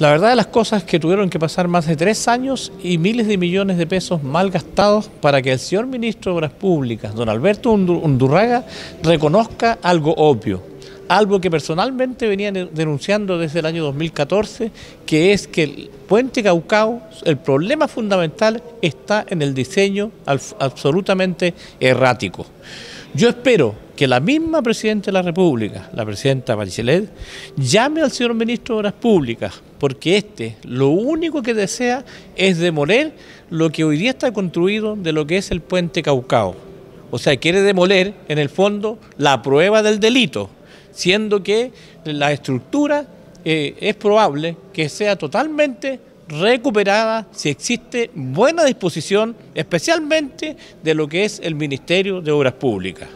La verdad de las cosas es que tuvieron que pasar más de tres años y miles de millones de pesos mal gastados para que el señor ministro de Obras Públicas, don Alberto Undurraga, reconozca algo obvio, algo que personalmente venía denunciando desde el año 2014, que es que el puente Caucao, el problema fundamental está en el diseño absolutamente errático. Yo espero que la misma Presidenta de la República, la Presidenta Bachelet, llame al señor Ministro de Obras Públicas, porque este lo único que desea es demoler lo que hoy día está construido de lo que es el puente Caucao. O sea, quiere demoler, en el fondo, la prueba del delito, siendo que la estructura eh, es probable que sea totalmente recuperada si existe buena disposición, especialmente de lo que es el Ministerio de Obras Públicas.